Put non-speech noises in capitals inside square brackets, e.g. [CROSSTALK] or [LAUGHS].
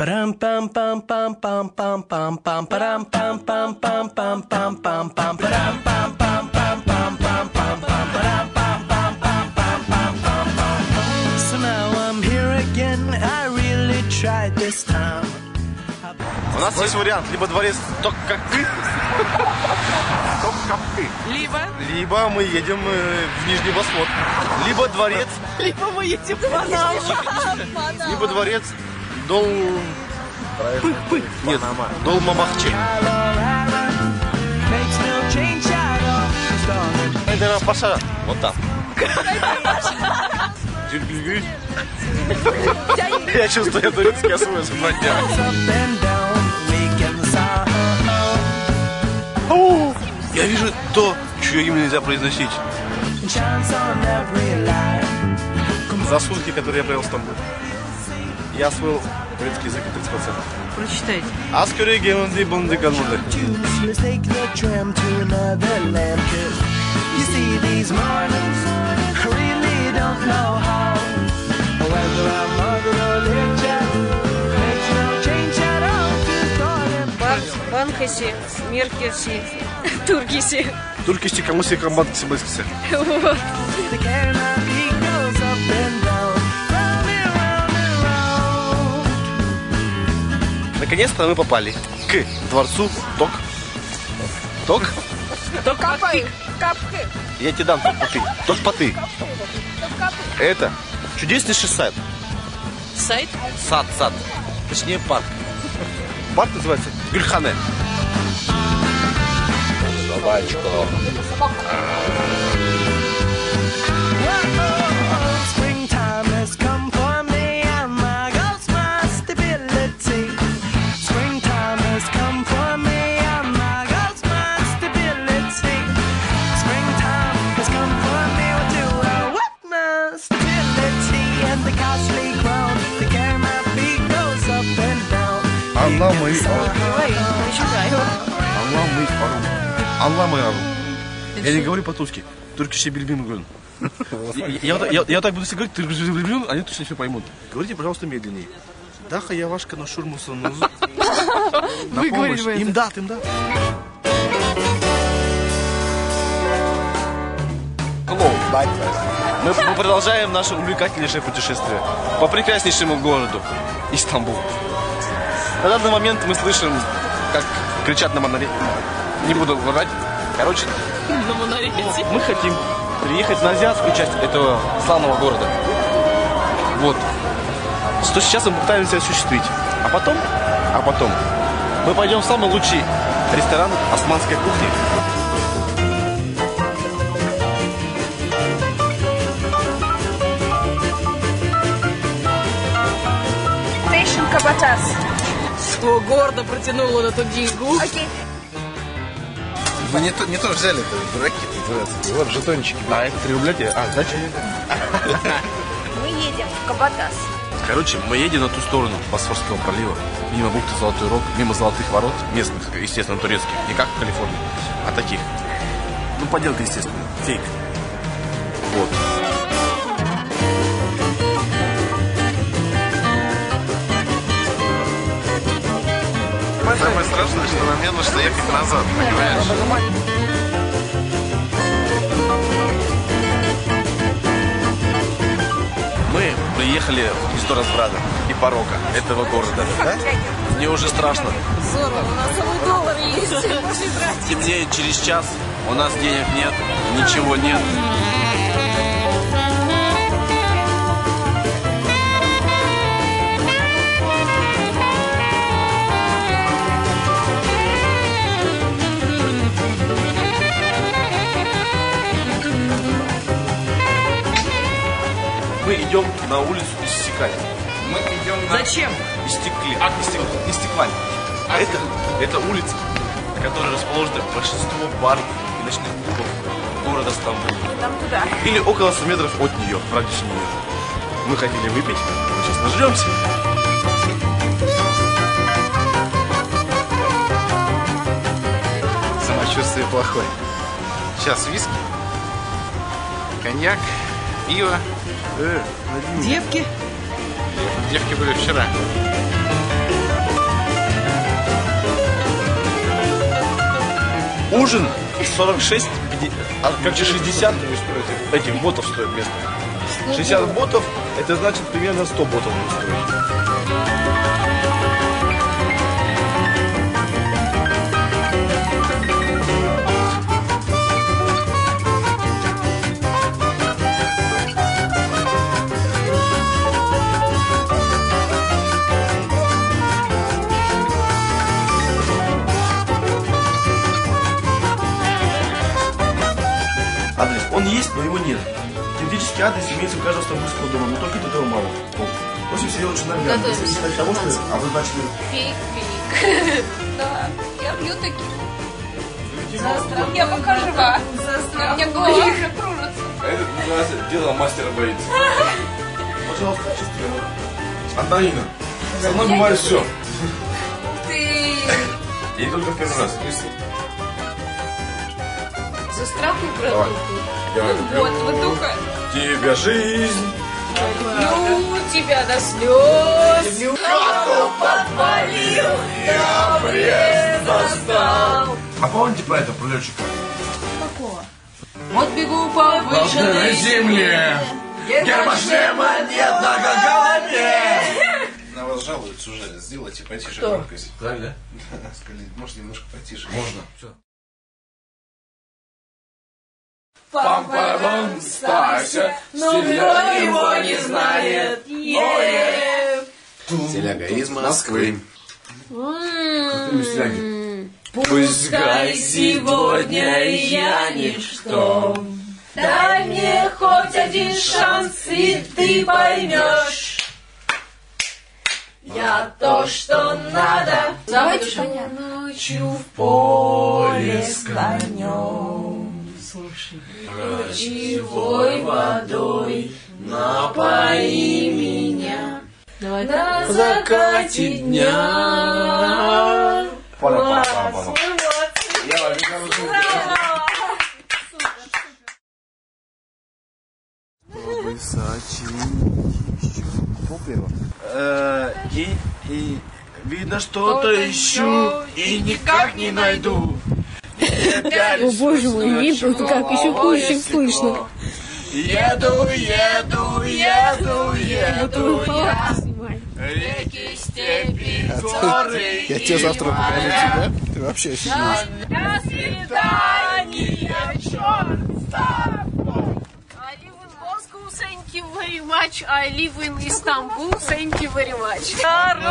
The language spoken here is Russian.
Парам пам пам пам пам пам пам пам парам пам пам пам пам пам пам пам парам пам пам пам пам пам пам пам парам пам пам пам пам пам пам пам So now I'm here again. I really tried this time. У нас есть вариант, либо дворец Токкакы, Токкакы, Либо, либо мы едем э, в Нижний Восход, либо дворец, либо мы едем в Панаму. либо дворец Дол... нет, -пы. Нет, Долмабахче. Эдера Паша. Вот там. Я чувствую, я турецкий освоился два дня. Я вижу то, чье имя нельзя произносить. За сутки, которые я провел в Стамбуле я освоил турецкий язык на 30%. Прочитайте. Аскари гелунди бунди галмунди. Банкаси, Меркерси, Туркиси. Туркиси, кому себе комбат, киси, Вот. Наконец-то мы попали к дворцу Ток. Ток? Капы, капы. Я тебе дам Ток-Паты. Ток-Паты. Это чудеснейший сайт. Сайт. Сад, сад. Точнее, парк. Парк называется Гюльхане. Springtime мой арум. Аллах мой арум. Я не говорю по-турски. Туркище бельбим говорю. [LAUGHS] Я, я, я, я так буду себе говорить, они точно все поймут. Говорите, пожалуйста, медленнее. Даха я вашка на шурмусу. На [LAUGHS] помощь. Им дат, им дат. Hello. Мы, мы продолжаем наше увлекательнейшее путешествие по прекраснейшему городу Истамбул. На данный момент мы слышим, как кричат на монолите. Не буду врать. Короче, На мы хотим приехать на азиатскую часть этого славного города. Вот. Что сейчас мы пытаемся осуществить. А потом, а потом, мы пойдем в самый лучший ресторан османской кухни. Кабатас. О, гордо протянула на ту деньгу. Окей. Вы не то, не то взяли, это дураки. Вот жетончики. А это 3 рубля тебе? А, дача? Мы едем в Кабатас. Короче, мы едем на ту сторону Босфорского пролива, мимо бухты Золотой Рог, мимо золотых ворот, местных, естественно, турецких, не как в Калифорнии, а таких. Ну, поделка, естественно, фейк. Вот. Самое страшное, что нам не нужно ехать назад, понимаешь? Мы приехали в гнездо и порока этого города. Да? Мне уже страшно. Здорово, у нас целый доллар есть. Темнеет через час, у нас денег нет, ничего нет. Идем на улицу Иссякали. Мы идем на... Зачем? Истекли. А, истек, истеклань. А это, это улица, на которой расположено большинство баров и ночных клубов города Стамбул. Там туда. Или около 100 метров от нее, практически нее. Мы хотели выпить, мы сейчас нажремся. Самочувствие плохое. Сейчас виски, коньяк, пиво. Э, Девки? Девки были вчера. Ужин 46, 50, а, короче, 60 вы стоите. Этих ботов стоит место. 60 ботов, это значит примерно 100 ботов будет стоить. Есть, но его нет. Теоретический адрес имеется у каждого стамбульского дома, но только этого мало. В общем, все очень наглядно. Готовимся. Если считать того, что обозначили Фейк-фейк. Да, я пью такие. Я пока жива. У меня голова уже кружится. А это называется дело мастера боится. Пожалуйста, счастливо. Антонина, со мной бывает все. Ты И только в первый раз. За страху Давай. продукты. Я люблю вот, вот только. тебя жизнь. Ну, тебя до слез. А помните про это, про летчика? Вот бегу по выжженной земле. Гермошлема нет на голове. На вас жалуются уже. Сделайте потише громкость. Так, да? [LAUGHS] Сказали, может немножко потише. Можно. Все. Пам-парам, Стася, но никто его не знает. Теляга из Москвы. Пускай сегодня я ничто. Дай мне хоть один шанс, и ты поймешь. Я то, что надо. Давайте ночью в поле с конем. Живой водой напои меня. Давай. На закате дня. Пара-пара-пара-пара. Э, И, и видно что-то ищу и никак не найду. О боже мой, видно, как еще хуже слышно. Еду, еду, еду, еду, я. Реки, степи, горы Я тебе завтра покажу тебя. Ты вообще офигеешь. До свидания, черт thank you very much. I live in Istanbul, thank you very much. Дорогу